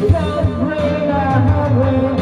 Don't bring a highway.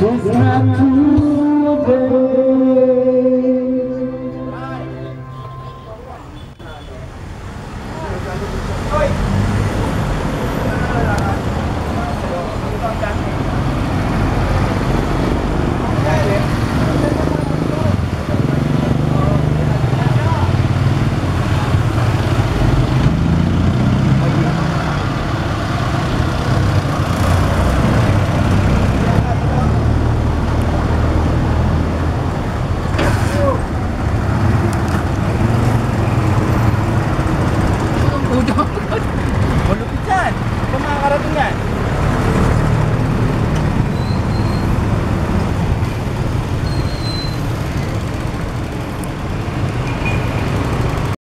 Thank